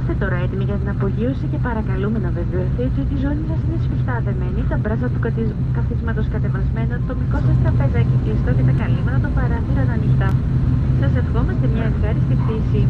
Είμαστε τώρα έτοιμοι για την απογείωση και παρακαλούμε να βεβαιωθείτε ότι η ζώνη σας είναι σφιχτά δεμένη, τα μπράζα του καθίσματος κατεβασμένα, το μικρό σας τραπέζακι κλειστό και τα καλύματα των παράθυρων ανοιχτά. Σας ευχόμαστε μια ευχάριστη πτήση.